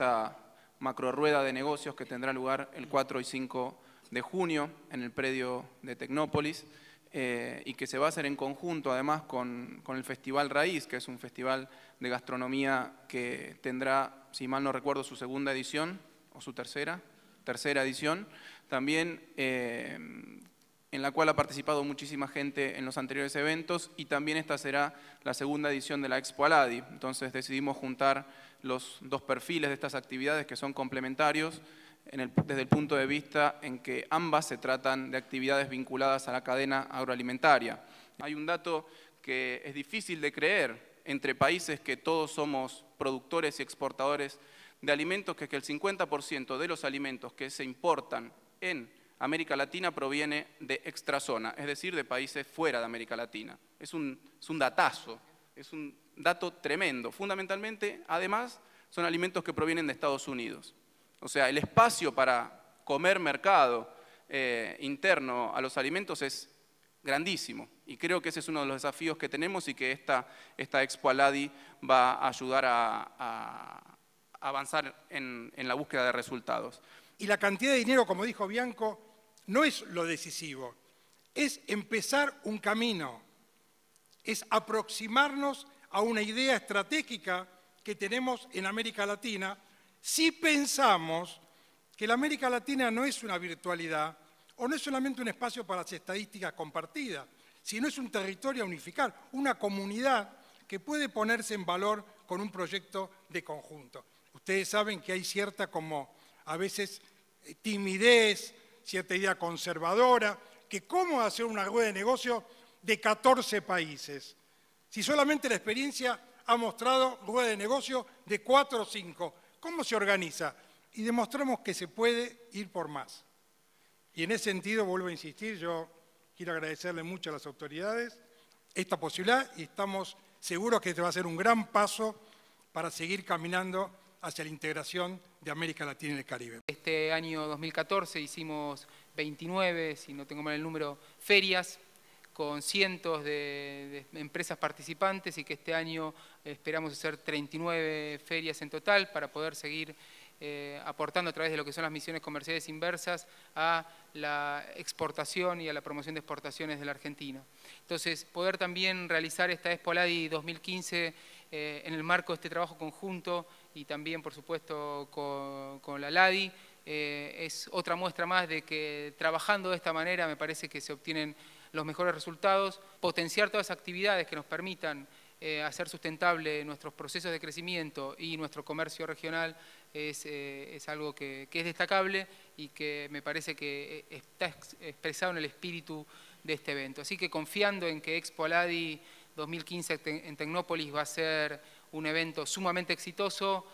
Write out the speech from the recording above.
esta macro rueda de negocios que tendrá lugar el 4 y 5 de junio en el predio de Tecnópolis eh, y que se va a hacer en conjunto además con, con, el Festival Raíz, que es un festival de gastronomía que tendrá, si mal no recuerdo, su segunda edición o su tercera, tercera edición. También eh, en la cual ha participado muchísima gente en los anteriores eventos y también esta será la segunda edición de la Expo Aladi. Entonces decidimos juntar los dos perfiles de estas actividades que son complementarios desde el punto de vista en que ambas se tratan de actividades vinculadas a la cadena agroalimentaria. Hay un dato que es difícil de creer entre países que todos somos productores y exportadores de alimentos, que es que el 50% de los alimentos que se importan en América Latina proviene de extrazona, es decir, de países fuera de América Latina. Es un, es un datazo, es un dato tremendo. Fundamentalmente, además, son alimentos que provienen de Estados Unidos. O sea, el espacio para comer mercado eh, interno a los alimentos es grandísimo. Y creo que ese es uno de los desafíos que tenemos y que esta, esta Expo Aladi va a ayudar a, a avanzar en, en la búsqueda de resultados. Y la cantidad de dinero, como dijo Bianco, no es lo decisivo, es empezar un camino, es aproximarnos a una idea estratégica que tenemos en América Latina si pensamos que la América Latina no es una virtualidad o no es solamente un espacio para las estadísticas compartidas, sino es un territorio a unificar, una comunidad que puede ponerse en valor con un proyecto de conjunto. Ustedes saben que hay cierta como a veces eh, timidez, cierta idea conservadora, que cómo hacer una rueda de negocio de 14 países, si solamente la experiencia ha mostrado rueda de negocio de 4 o 5. ¿Cómo se organiza? Y demostramos que se puede ir por más. Y en ese sentido, vuelvo a insistir, yo quiero agradecerle mucho a las autoridades esta posibilidad y estamos seguros que este va a ser un gran paso para seguir caminando hacia la integración de América Latina y el Caribe. Este año 2014 hicimos 29, si no tengo mal el número, ferias con cientos de, empresas participantes y que este año esperamos hacer 39 ferias en total para poder seguir eh, aportando a través de lo que son las misiones comerciales inversas a la exportación y a la promoción de exportaciones de la Argentina. Entonces, poder también realizar esta Expo Ladi 2015 eh, en el marco de este trabajo conjunto y también, por supuesto, con, la LADI, eh, es otra muestra más de que trabajando de esta manera me parece que se obtienen los mejores resultados, potenciar todas las actividades que nos permitan eh, hacer sustentable nuestros procesos de crecimiento y nuestro comercio regional es, algo que, es destacable y que me parece que está expresado en el espíritu de este evento. Así que confiando en que Expo Aladi 2015 en Tecnópolis va a ser un evento sumamente exitoso.